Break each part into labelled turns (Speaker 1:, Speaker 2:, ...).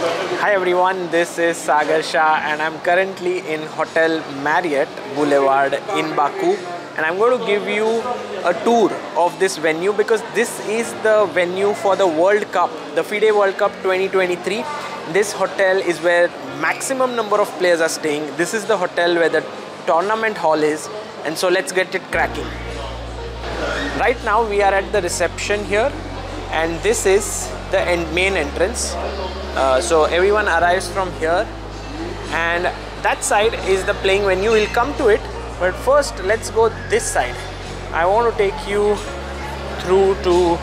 Speaker 1: Hi everyone, this is Sagar Shah and I'm currently in Hotel Marriott Boulevard in Baku and I'm going to give you a tour of this venue because this is the venue for the World Cup, the FIDE World Cup 2023. This hotel is where maximum number of players are staying. This is the hotel where the tournament hall is and so let's get it cracking. Right now we are at the reception here and this is the main entrance. Uh, so everyone arrives from here and that side is the playing venue. We'll come to it but first let's go this side. I want to take you through to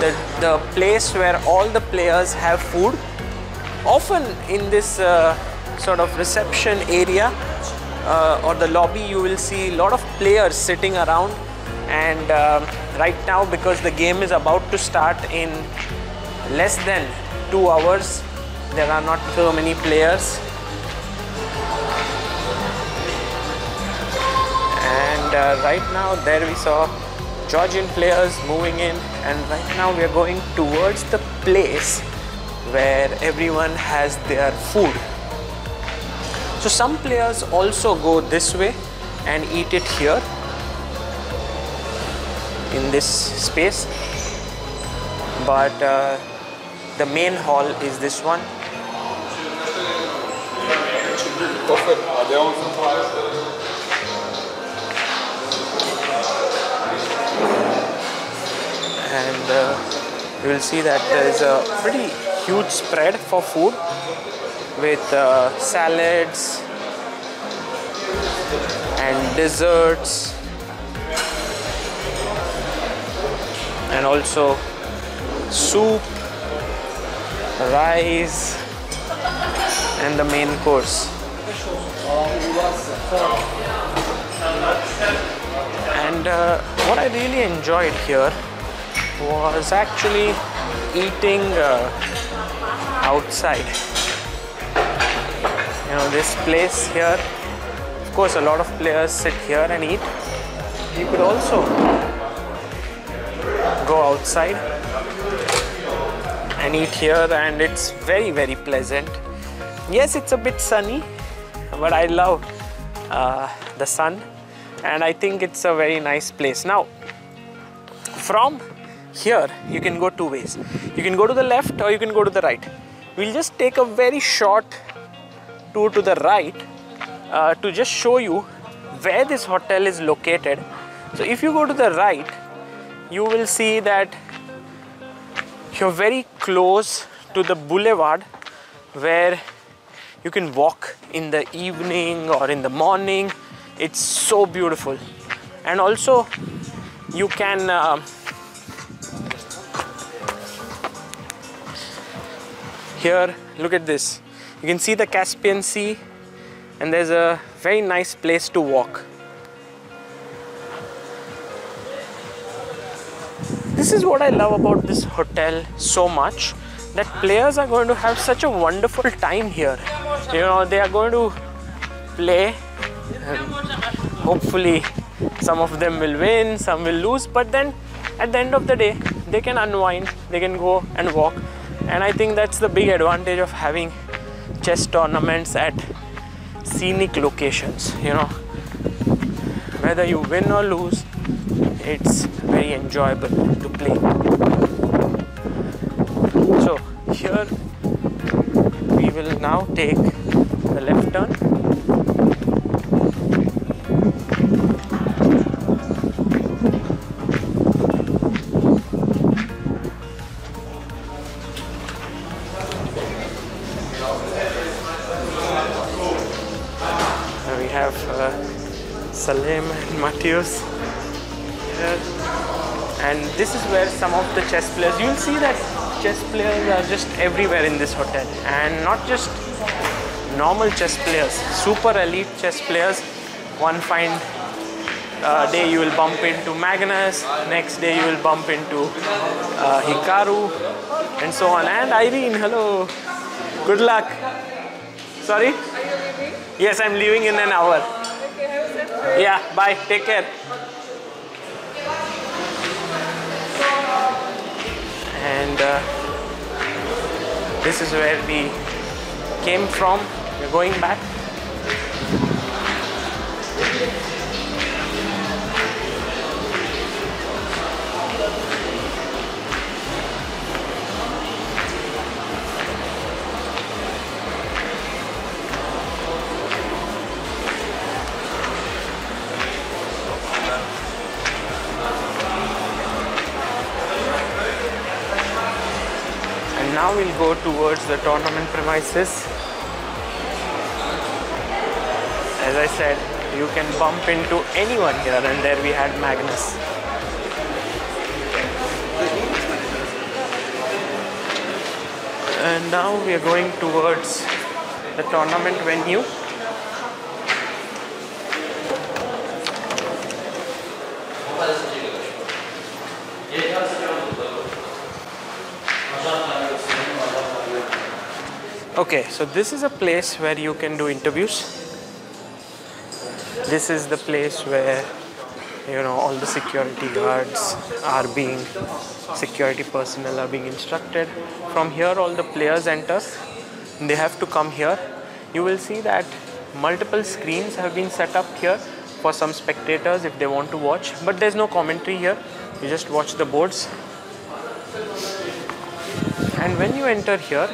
Speaker 1: the, the place where all the players have food. Often in this uh, sort of reception area uh, or the lobby, you will see a lot of players sitting around. And um right now, because the game is about to start in less than two hours, there are not so many players. And uh, right now, there we saw Georgian players moving in, and right now we are going towards the place where everyone has their food. So some players also go this way and eat it here in this space, but uh, the main hall is this one. and uh, you will see that there is a pretty huge spread for food with uh, salads and desserts and also soup rice and the main course and uh, what i really enjoyed here was actually eating uh, outside. You know, this place here, of course, a lot of players sit here and eat. You could also go outside and eat here, and it's very, very pleasant. Yes, it's a bit sunny, but I love uh, the sun, and I think it's a very nice place. Now, from here you can go two ways you can go to the left or you can go to the right we'll just take a very short tour to the right uh, to just show you where this hotel is located so if you go to the right you will see that you're very close to the boulevard where you can walk in the evening or in the morning. It's so beautiful. And also you can uh, here look at this. You can see the caspian sea and there's a very nice place to walk this is what i love about this hotel so much that players are going to have such a wonderful time here. You know they are going to play. Hopefully some of them will win some will lose but then at the end of the day they can unwind they can go and walk. And i think that's the big advantage of having chess tournaments at scenic locations you know. Whether you win or lose it's very enjoyable to play. So here we will now take the left turn players, you'll see that chess players are just everywhere in this hotel. And not just normal chess players, super elite chess players. One fine uh, day you will bump into Magnus, next day you will bump into uh, Hikaru, and so on. And Irene, hello. Good luck. Sorry? Yes, I'm leaving in an hour. Yeah, bye. Take care. This is where we came from. We're going back. Go towards the tournament premises. As I said, you can bump into anyone here, and there we had Magnus. And now we are going towards the tournament venue. Okay, so this is a place where you can do interviews. This is the place where you know all the security guards are being security personnel are being instructed. From here all the players enter. They have to come here. You will see that multiple screens have been set up here for some spectators if they want to watch, but there's no commentary here. You just watch the boards. And when you enter here,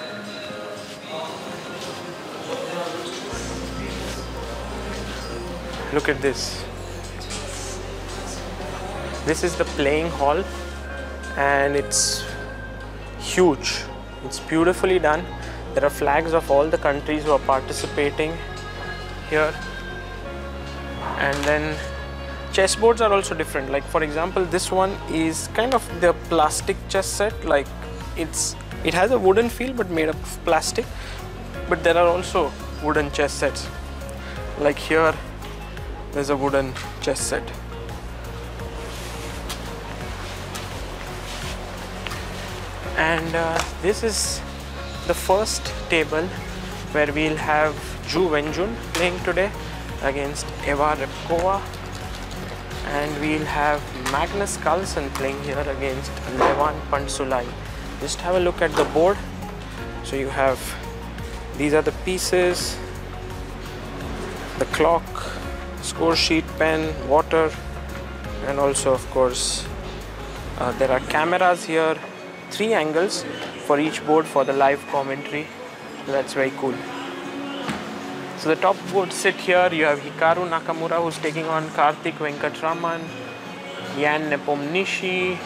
Speaker 1: look at this. This is the playing hall and it's huge. It's beautifully done. There are flags of all the countries who are participating here. And then chessboards are also different. Like for example this one is kind of the plastic chess set. Like it's it has a wooden feel but made of plastic. But there are also wooden chess sets. Like here there's a wooden chess set. And uh, this is the first table where we'll have Ju Wenjun playing today against Eva Rybakova and we'll have Magnus Carlsen playing here against Levan Pantsulaia. Just have a look at the board. So you have these are the pieces, the clock, score sheet, pen, water, and also, of course, uh, there are cameras here, three angles for each board for the live commentary. That's very cool. So the top board sit here. You have Hikaru Nakamura who's taking on Karthik Venkataraman, Ian Nepomniachtchi,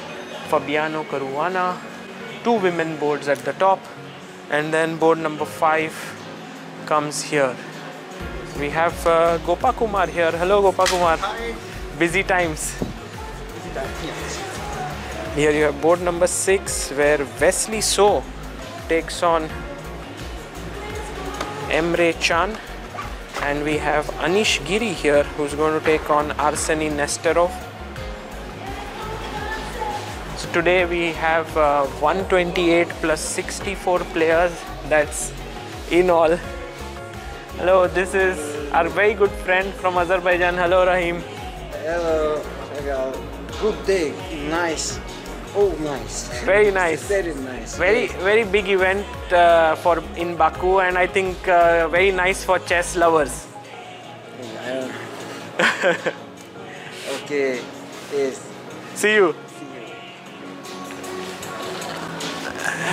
Speaker 1: Fabiano Caruana. Two women boards at the top, and then board number five comes here. We have uh, Gopakumar here. Hello, Gopakumar.
Speaker 2: Hi.
Speaker 1: Busy times.
Speaker 2: Busy times, yes.
Speaker 1: Here you have board number six, where Wesley So takes on Emre Can, and we have Anish Giri here, who's going to take on Arseny Nesterov. So today we have uh, 128 plus 64 players. That's in all. Hello, this is our very good friend from Azerbaijan. Hello, Rahim.
Speaker 2: Hello. Hello. Good day. Nice. Oh, nice.
Speaker 1: Very nice.
Speaker 2: Very nice.
Speaker 1: Very very big event uh, for in Baku, and I think uh, very nice for chess lovers.
Speaker 2: Okay. Yes.
Speaker 1: See you.
Speaker 2: See you.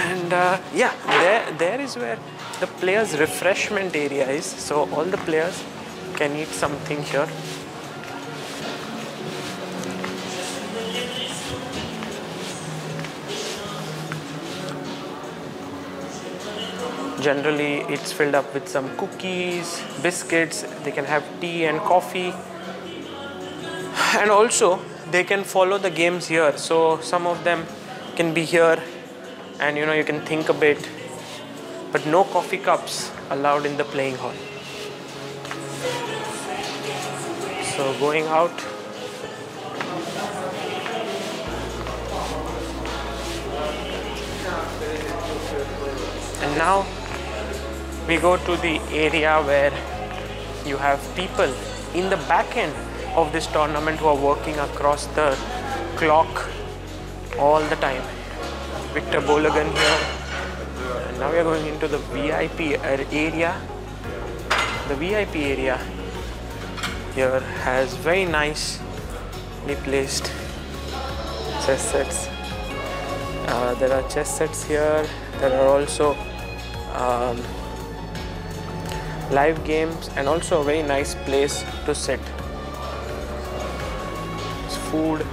Speaker 1: And uh, yeah, there there is where the players' refreshment area is. So all the players can eat something here. Generally, it's filled up with some cookies, biscuits. They can have tea and coffee. And also, they can follow the games here. So some of them can be here, and you know you can think a bit. But no coffee cups allowed in the playing hall. So going out. And now we go to the area where you have people in the back end of this tournament who are working across the clock all the time. Victor Bologan here, now we are going into the vip area. The vip area here has very nicely placed chess sets. Uh, there are chess sets here. There are also um, live games and also a very nice place to sit It's food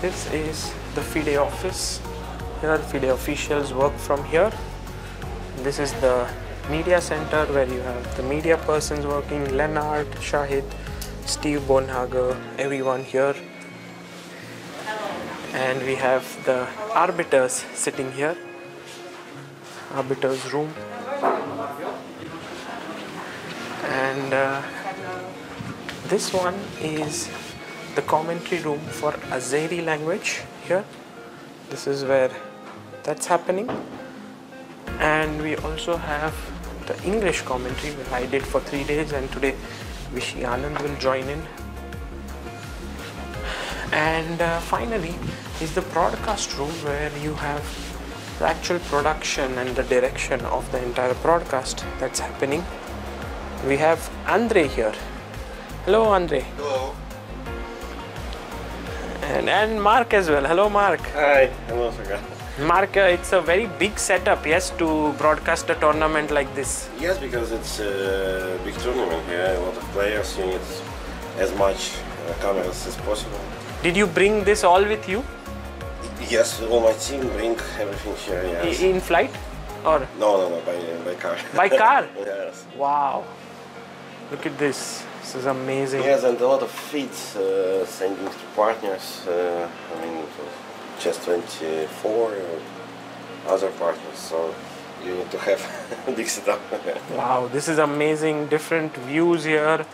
Speaker 1: this is the FIDE office. Here, FIDE officials work from here. This is the media center where you have the media persons working Leonard, Shahid, Steve Bonhage, everyone here. And we have the arbiters sitting here, arbiters room. And uh, this one is the commentary room for Azeri language here. This is where that's happening. And we also have the English commentary where I did for three days, and today Vishy Anand will join in. And uh, finally is the broadcast room where you have the actual production and the direction of the entire broadcast that's happening. We have Andre here. Hello, Andre.
Speaker 3: Hello.
Speaker 1: And, and Mark as well. Hello, Mark.
Speaker 3: Hi. Hello, Sagar.
Speaker 1: Mark, uh, it's a very big setup, yes, to broadcast a tournament like this.
Speaker 3: Yes, because it's a big tournament here, a lot of players, you need as much uh, cameras as possible.
Speaker 1: Did you bring this all with you
Speaker 3: Yes, all my team bring everything here, yes.
Speaker 1: in flight? Or
Speaker 3: No, no, no, by, by car.
Speaker 1: by car?
Speaker 3: yes.
Speaker 1: wow. Look at this. This is amazing.
Speaker 3: Yes, and a lot of feeds uh, sending to partners, uh, I mean, Chess24 or other partners, so you need to have big setup.
Speaker 1: Wow, this is amazing. Different views here.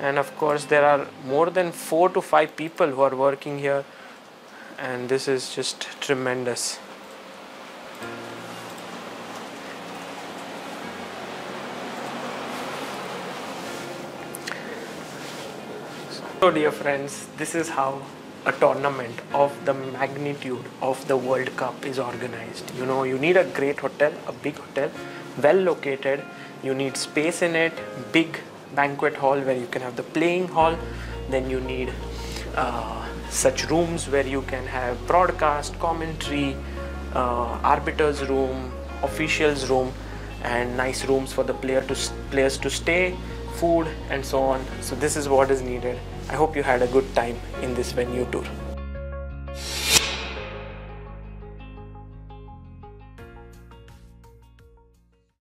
Speaker 1: And of course, there are more than four to five people who are working here. And this is just tremendous. So, dear friends, this is how a tournament of the magnitude of the World Cup is organized. You know, you need a great hotel, a big hotel, well located. You need space in it, big banquet hall where you can have the playing hall. Then you need uh, such rooms where you can have broadcast, commentary, uh, arbiters room, officials room, and nice rooms for the player to players to stay, food, and so on. So this is what is needed. I hope you had a good time in this venue tour.